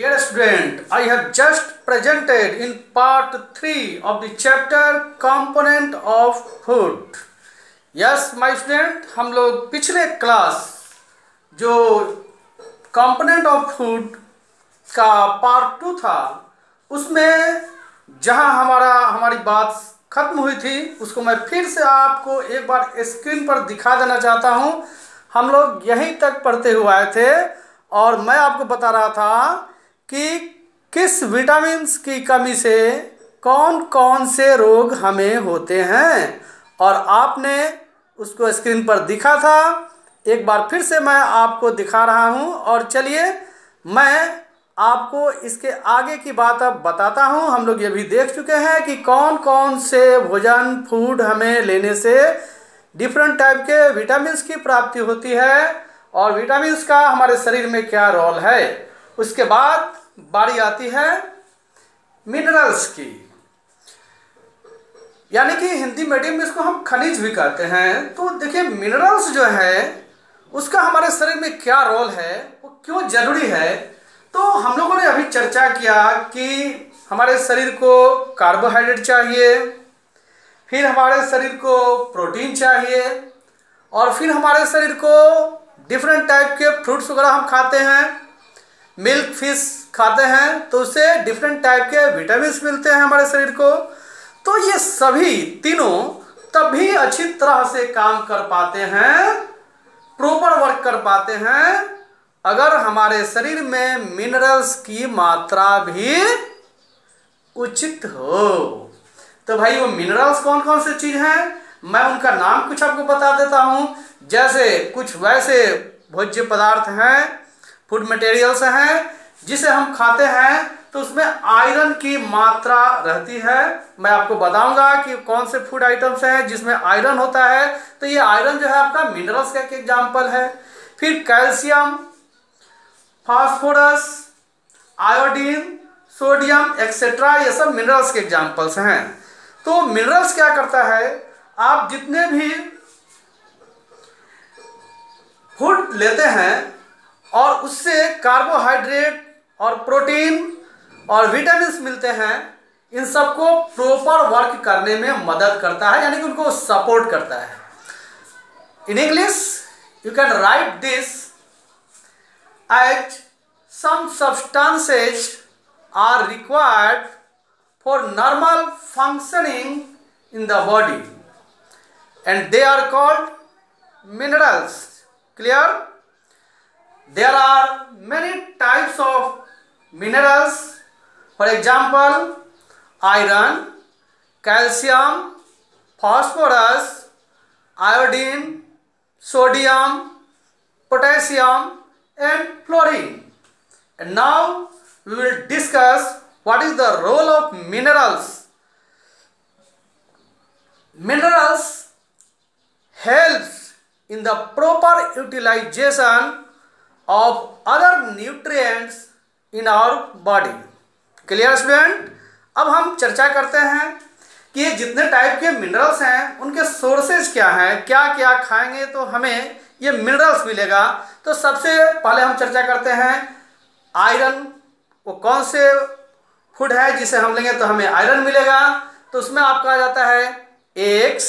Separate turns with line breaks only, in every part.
Dear student, I have just presented in part 3 of the chapter component of food. Yes, my student, हम लोग पिछले class जो component of food का part two था उसमें जहाँ हमारा हमारी बात खत्म हुई थी उसको मैं फिर से आपको एक बार स्क्रीन पर दिखा देना चाहता हूँ हम लोग यहीं तक पढ़ते हुए आए थे और मैं आपको बता रहा था कि किस विटामिन की कमी से कौन कौन से रोग हमें होते हैं? और आपने उसको स्क्रीन पर दिखा था। एक बार फिर से मैं आपको दिखा रहा हूँ और चलिए मैं आपको इसके आगे की बात अब बताता हूँ। हम लोग ये भी देख चुके हैं कि कौन कौन से भोजन, फ़ूड हमें लेने से डिफरेंट टाइप के विटामिन की प्राप्ति होती है। और विटामिन का हमारे शरीर में क्या रोल है? उसके बाद बारी आती है मिनरल्स की। यानी कि हिंदी मीडियम में इसको हम खनिज भी कहते हैं। तो देखिए मिनरल्स जो है, उसका हमारे शरीर में क्या रोल है, वो क्यों ज़रूरी है? तो हम लोगों ने अभी चर्चा किया कि हमारे शरीर को कार्बोहाइड्रेट चाहिए, फिर हमारे शरीर को प्रोटीन चाहिए, और फिर हमारे शरीर को डिफरेंट टाइप के फ्रूट्स वगैरह हम खाते हैं। मिल्क फ़िश खाते हैं तो उससे डिफरेंट टाइप के विटामिन मिलते हैं हमारे शरीर को। तो ये सभी तीनों तभी अच्छी तरह से काम कर पाते हैं प्रॉपर वर्क कर पाते हैं, अगर हमारे शरीर में मिनरल्स की मात्रा भी उचित हो। तो भाई वो मिनरल्स कौन कौन से चीज़ हैं? मैं उनका नाम कुछ आपको बता देता हूँ। जैसे कुछ वैसे भोज्य पदार्थ हैं फ़ूड मटेरियल्स हैं जिसे हम खाते हैं तो उसमें आयरन की मात्रा रहती है। मैं आपको बताऊँगा कि कौन से फ़ूड आइटम्स हैं जिसमें आयरन होता है। तो ये आयरन जो है आपका मिनरल्स का एक एग्ज़ाम्पल है। फिर calcium phosphorus iodine sodium etcetera ये सब मिनरल्स के एग्जाम्पल्स हैं। तो मिनरल्स क्या करता है? आप जितने भी फ़ूड लेते हैं, और उससे कार्बोहाइड्रेट और प्रोटीन और विटामिन मिलते हैं, इन सबको प्रॉपर वर्क करने में मदद करता है, यानी कि उनको सपोर्ट करता है। In English you can write this as some substances are required for normal functioning in the body and they are called minerals clear there are many types of minerals. For example iron calcium phosphorus iodine sodium potassium and fluorine. And now we will discuss what is the role of minerals. Minerals helps in the proper utilization of other nutrients in our body clear student अब हम चर्चा करते हैं कि जितने type के minerals हैं, उनके सोर्सेज क्या हैं क्या क्या खाएँगे तो हमें ये मिनरल्स मिलेगा। तो सबसे पहले हम चर्चा करते हैं आयरन वो कौन से फ़ूड है जिसे हम लेंगे तो हमें आयरन मिलेगा। तो उसमें आपका आ जाता है एग्स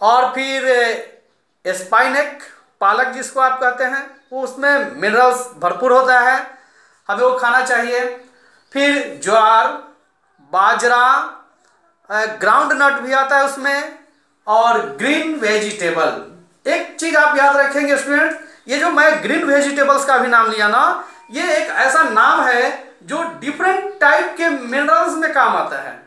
और फिर स्पाइनेक पालक जिसको आप कहते हैं, वो उसमें मिनरल्स भरपूर होता है। हमें वो खाना चाहिए। फिर ज्वार, बाजरा ग्राउंड नट भी आता है उसमें, और ग्रीन वेजिटेबल एक चीज़ आप याद रखेंगे स्टूडेंट ये जो मैं ग्रीन वेजिटेबल्स का भी नाम लिया ना, ये एक ऐसा नाम है जो डिफरेंट टाइप के मिनरल्स में काम आता है।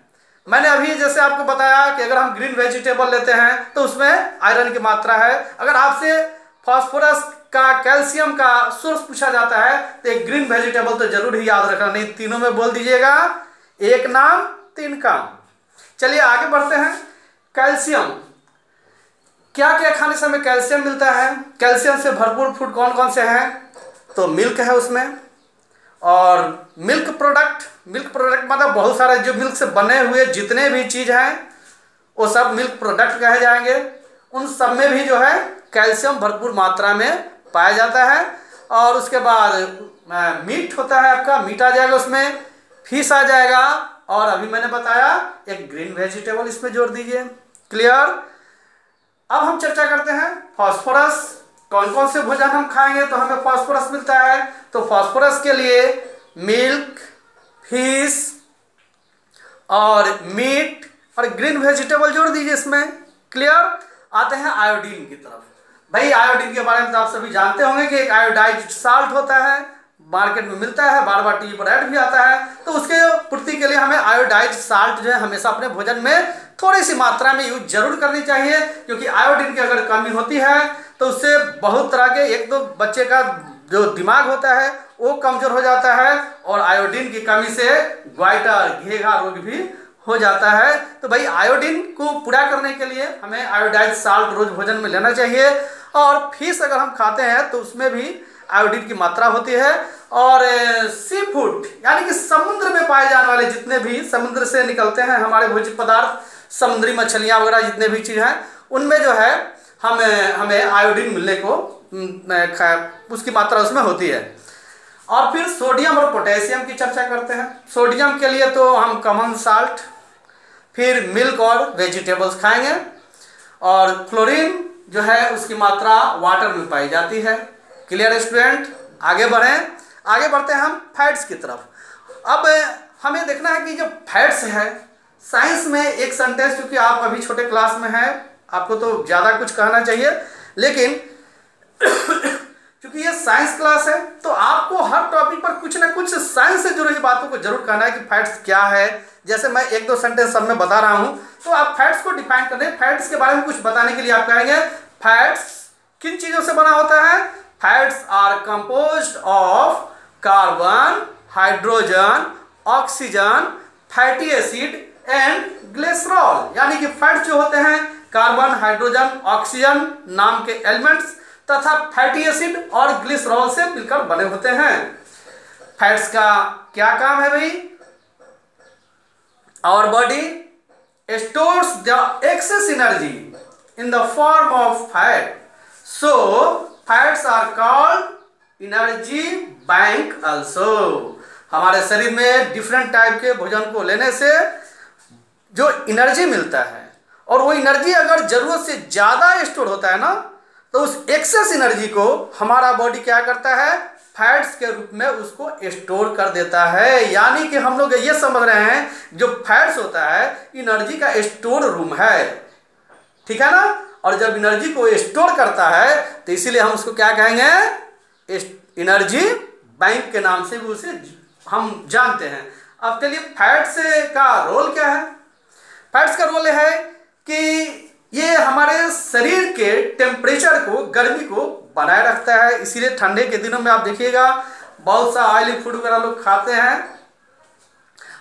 मैंने अभी जैसे आपको बताया कि अगर हम ग्रीन वेजिटेबल लेते हैं तो उसमें आयरन की मात्रा है। अगर आपसे फास्फोरस का, कैल्शियम का सोर्स पूछा जाता है तो एक ग्रीन वेजिटेबल तो ज़रूर ही याद रखना, नहीं तीनों में बोल दीजिएगा। एक नाम, तीन काम। चलिए आगे बढ़ते हैं। कैल्शियम। क्या क्या खाने से हमें कैल्शियम मिलता है? कैल्शियम से भरपूर फ़ूड कौन कौन से हैं? तो मिल्क है उसमें। और मिल्क प्रोडक्ट मिल्क प्रोडक्ट मतलब बहुत सारे जो मिल्क से बने हुए जितने भी चीज़ हैं, वो सब मिल्क प्रोडक्ट कहे जाएँगे। उन सब में भी जो है, कैल्शियम भरपूर मात्रा में पाया जाता है और उसके बाद मीट होता है आपका, मीट आ जाएगा उसमें, फ़िश आ जाएगा, और अभी मैंने बताया, एक ग्रीन वेजिटेबल इसमें जोड़ दीजिए, क्लियर? अब हम चर्चा करते हैं फॉस्फोरस कौन कौन से भोजन हम खाएँगे तो हमें फॉस्फोरस मिलता है। तो फॉस्फोरस के लिए मिल्क, फ़िश, और मीट, और ग्रीन वेजिटेबल जोड़ दीजिए इसमें, क्लियर? आते हैं आयोडीन की तरफ़। भाई आयोडीन के बारे में तो आप सभी जानते होंगे कि एक आयोडाइज साल्ट होता है, मार्केट में मिलता है, बार बार टीवी पर ऐड भी आता है। तो उसके पूर्ति के लिए हमें आयोडाइज साल्ट जो है, हमेशा अपने भोजन में थोड़ी सी मात्रा में यूज़ ज़रूर करनी चाहिए, क्योंकि आयोडीन की अगर कमी होती है तो उससे बहुत तरह के एक तो बच्चे का जो दिमाग होता है, वो कमज़ोर हो जाता है और आयोडीन की कमी से ग्वाइटर घेघा रोग भी हो जाता है। तो भाई आयोडीन को पूरा करने के लिए हमें आयोडाइज साल्ट रोज भोजन में लेना चाहिए। और फ़िश अगर हम खाते हैं तो उसमें भी आयोडीन की मात्रा होती है और सी फ़ूड यानी कि समुद्र में पाए जाने वाले जितने भी समुद्र से निकलते हैं हमारे भोज्य पदार्थ, समुद्री मछलियाँ वगैरह जितने भी चीज़ हैं, उनमें जो है हम हमें आयोडीन मिलने को उसकी मात्रा उसमें होती है। और फिर सोडियम और पोटेशियम की चर्चा करते हैं। सोडियम के लिए तो हम कॉमन साल्ट, फिर मिल्क और वेजिटेबल्स खाएँगे और क्लोरीन जो है, उसकी मात्रा वाटर में पाई जाती है। क्लियर स्टूडेंट आगे बढ़ें। आगे बढ़ते हैं हम फैट्स की तरफ़। अब हमें देखना है कि जो फैट्स है साइंस में एक सेंटेंस क्योंकि आप अभी छोटे क्लास में हैं, आपको तो ज़्यादा कुछ कहना चाहिए। लेकिन क्योंकि ये साइंस क्लास है तो आपको हर टॉपिक पर कुछ ना कुछ साइंस से जुड़ी बातों को ज़रूर कहना है कि फैट्स क्या है। जैसे मैं एक दो सेंटेंस सब में बता रहा हूँ तो आप फैट्स को डिफाइन कर फैट्स के बारे में कुछ बताने के लिए आप कहेंगे फैट्स किन चीज़ों से बना होता है? Fats are compose of carbon hydrogen oxygen fatty acid and glycerol यानी कि फैट्स जो होते हैं कार्बन हाइड्रोजन ऑक्सीजन नाम के एलिमेंट्स तथा फैटी एसिड और ग्लिसरॉल से मिलकर बने होते हैं। फैट्स का क्या काम है भाई? Our body stores the excess energy in the form of fat so fats are called energy bank also. हमारे शरीर में डिफरेंट टाइप के भोजन को लेने से जो एनर्जी मिलता है, और वो एनर्जी अगर ज़रूरत से ज़्यादा स्टोर होता है ना तो उस एक्सेस एनर्जी को हमारा बॉडी क्या करता है? फैट्स के रूप में उसको स्टोर कर देता है। यानी कि हम लोग ये समझ रहे हैं, जो फैट्स होता है एनर्जी का स्टोर रूम है। ठीक है ना? और जब एनर्जी को स्टोर करता है तो इसीलिए हम उसको क्या कहेंगे? एनर्जी बैंक के नाम से भी उसे हम जानते हैं। अब चलिए फैट्स का रोल क्या है? फैट्स का रोल है कि ये हमारे शरीर के टेम्परेचर को, गर्मी को बनाए रखता है। इसीलिए ठंडे के दिनों में आप देखिएगा, बहुत सा ऑयली फ़ूड वगैरह लोग खाते हैं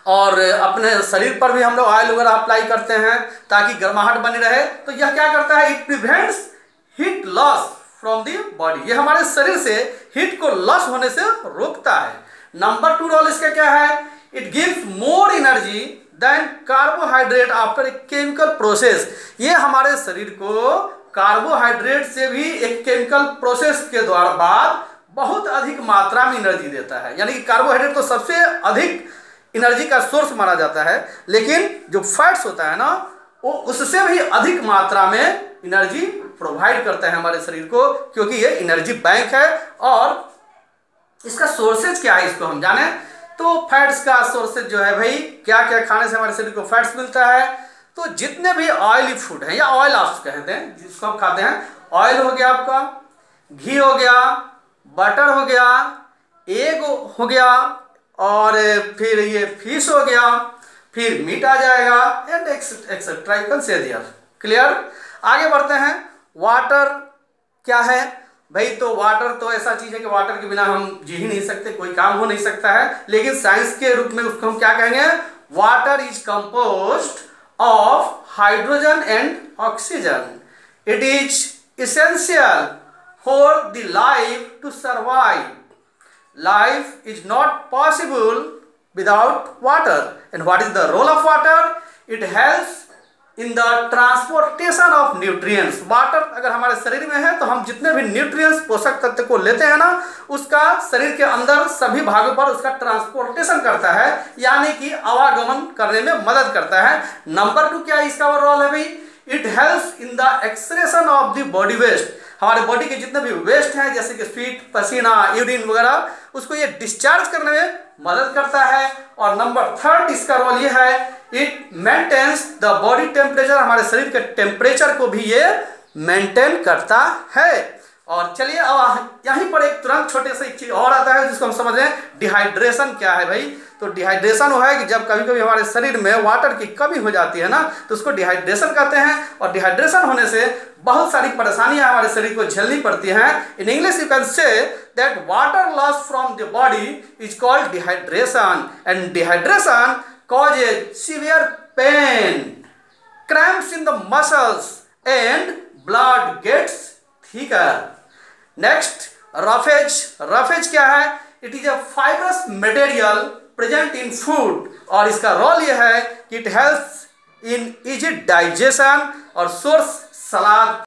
और अपने शरीर पर भी हम लोग ऑयल वगैरह अप्लाई करते हैं ताकि गर्माहट बनी रहे। तो यह क्या करता है? It prevents heat loss from the body ये हमारे शरीर से हीट को लॉस होने से रोकता है। नंबर टू रोल इसका क्या है? It gives more energy than carbohydrate after chemical process ये हमारे शरीर को कार्बोहाइड्रेट से भी एक केमिकल प्रोसेस के द्वारा बाद बहुत अधिक मात्रा में एनर्जी देता है। यानी कि कार्बोहाइड्रेट तो सबसे अधिक एनर्जी का सोर्स माना जाता है, लेकिन जो फैट्स होता है ना, वो उससे भी अधिक मात्रा में एनर्जी प्रोवाइड करता है हमारे शरीर को, क्योंकि ये एनर्जी बैंक है और इसका सोर्सेज क्या है इसको हम जाने? तो फैट्स का सोर्सेज जो है भाई क्या क्या खाने से हमारे शरीर को फैट्स मिलता है? तो जितने भी ऑयली फ़ूड हैं, या ऑयल आप कहते हैं जिसको हम खाते हैं ऑयल हो गया आपका, घी हो गया बटर हो गया एग हो गया, और फिर ये फ़िश हो गया, फिर मीट आ जाएगा एंड एक्सेट्रा से क्लियर आगे बढ़ते हैं। वाटर क्या है? भाई तो वाटर तो ऐसा चीज़ है कि वाटर के बिना हम जी ही नहीं सकते, कोई काम हो नहीं सकता है। लेकिन साइंस के रूप में उसको हम क्या कहेंगे? Water is compose of hydrogen and oxygen it is essential for the life to survive life is not possible without water and what is the role of water it helps in the transportation of nutrients water अगर हमारे शरीर में है तो हम जितने भी nutrients पोषक तत्व को लेते हैं ना, उसका शरीर के अंदर सभी भागों पर उसका ट्रांसपोर्टेशन करता है, यानी कि आवागमन करने में मदद करता है। नंबर टू क्या इसका रोल है भाई? It helps in the expression of the body waste हमारे बॉडी के जितने भी वेस्ट हैं, जैसे कि स्वीट पसीना यूरिन वगैरह, उसको ये डिस्चार्ज करने में मदद करता है। और नंबर थर्ड इसका रोल ये है it maintains the body temperature हमारे शरीर के टेम्परेचर को भी ये मेंटेन करता है। और चलिए, अब यहीं पर एक तुरंत छोटे से एक चीज़ और आता है, जिसको हम समझ रहे हैं डिहाइड्रेशन क्या है भाई? तो डिहाइड्रेशन वो है कि जब कभी कभी हमारे शरीर में वाटर की कमी हो जाती है ना तो उसको डिहाइड्रेशन कहते हैं। और डिहाइड्रेशन होने से बहुत सारी परेशानियाँ हमारे शरीर को झेलनी पड़ती हैं। In English you can say that water loss from the body is called dehydration and dehydration causes severe pain, cramps in the muscles and blood gets thicker. Next, roughage. Roughage क्या है? It is a fibrous material present in food और इसका role यह है कि it helps in easy digestion और source सलाद